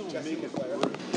also make it work.